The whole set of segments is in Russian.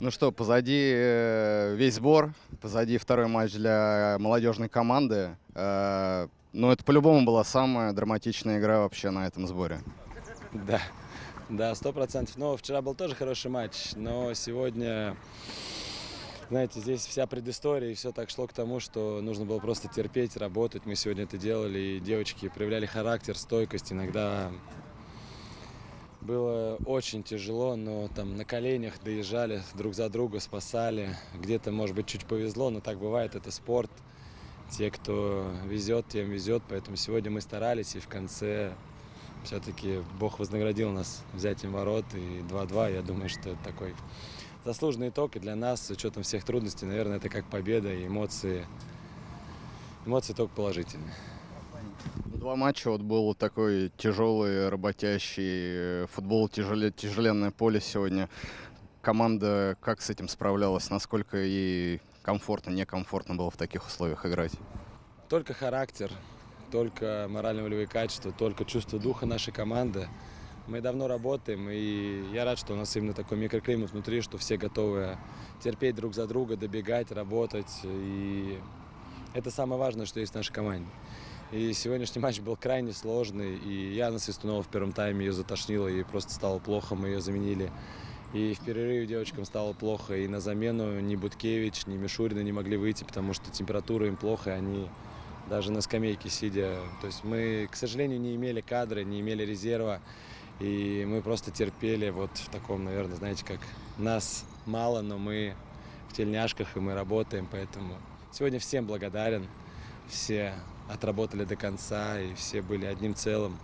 Ну что, позади э, весь сбор, позади второй матч для молодежной команды. Э, Но это по-любому была самая драматичная игра вообще на этом сборе. Да, да, сто процентов. Но вчера был тоже хороший матч, но сегодня, знаете, здесь вся предыстория и все так шло к тому, что нужно было просто терпеть, работать. Мы сегодня это делали, и девочки проявляли характер, стойкость. Иногда было очень тяжело, но там на коленях доезжали друг за друга, спасали. Где-то, может быть, чуть повезло, но так бывает, это спорт. Те, кто везет, тем везет. Поэтому сегодня мы старались, и в конце все-таки Бог вознаградил нас взятием ворот и 2-2. Я думаю, что это такой заслуженный итог. И для нас, с учетом всех трудностей, наверное, это как победа и эмоции. Эмоции только положительные. Два матча, вот был такой тяжелый, работящий э, футбол, тяжеле, тяжеленное поле сегодня. Команда как с этим справлялась? Насколько ей комфортно, некомфортно было в таких условиях играть? Только характер, только морально-волевые качества, только чувство духа нашей команды. Мы давно работаем, и я рад, что у нас именно такой микроклимат внутри, что все готовы терпеть друг за друга, добегать, работать. И это самое важное, что есть в нашей команде. И сегодняшний матч был крайне сложный, и Яна Свистунова в первом тайме ее затошнила, и просто стало плохо, мы ее заменили. И в перерыве девочкам стало плохо, и на замену ни Буткевич, ни Мишурина не могли выйти, потому что температура им плохо, и они даже на скамейке сидя. То есть мы, к сожалению, не имели кадра, не имели резерва, и мы просто терпели вот в таком, наверное, знаете, как нас мало, но мы в тельняшках, и мы работаем, поэтому сегодня всем благодарен, все отработали до конца, и все были одним целым.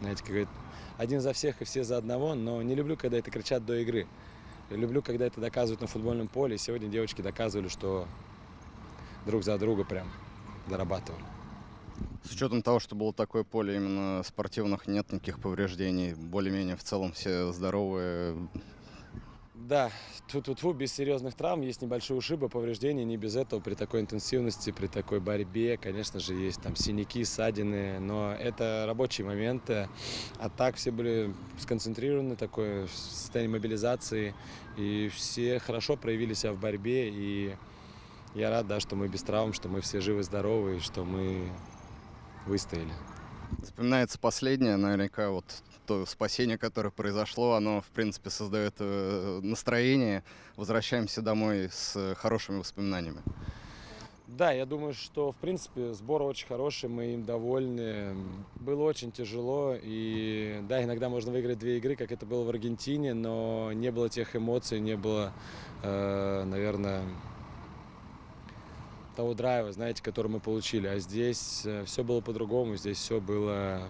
Знаете, как говорит, один за всех и все за одного, но не люблю, когда это кричат до игры. Люблю, когда это доказывают на футбольном поле. Сегодня девочки доказывали, что друг за друга прям дорабатывали. С учетом того, что было такое поле именно спортивных, нет никаких повреждений, более-менее в целом все здоровые. Да, тут тут без серьезных травм, есть небольшие ушибы, повреждения, не без этого. При такой интенсивности, при такой борьбе, конечно же, есть там синяки, ссадины, но это рабочие моменты, а так все были сконцентрированы, такое состоянии мобилизации, и все хорошо проявили себя в борьбе, и я рад, да, что мы без травм, что мы все живы-здоровы, что мы выстояли. Запоминается последнее, наверняка вот то спасение, которое произошло, оно, в принципе, создает э, настроение. Возвращаемся домой с хорошими воспоминаниями. Да, я думаю, что, в принципе, сбор очень хороший, мы им довольны. Было очень тяжело, и да, иногда можно выиграть две игры, как это было в Аргентине, но не было тех эмоций, не было, э, наверное, того драйва, знаете, который мы получили. А здесь э, все было по-другому, здесь все было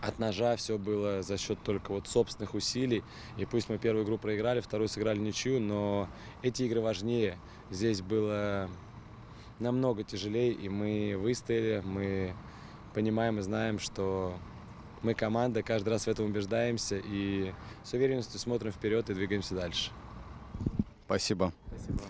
от ножа, все было за счет только вот собственных усилий. И пусть мы первую игру проиграли, вторую сыграли ничью, но эти игры важнее. Здесь было намного тяжелее, и мы выстояли, мы понимаем и знаем, что мы команда, каждый раз в этом убеждаемся и с уверенностью смотрим вперед и двигаемся дальше. Спасибо. Спасибо.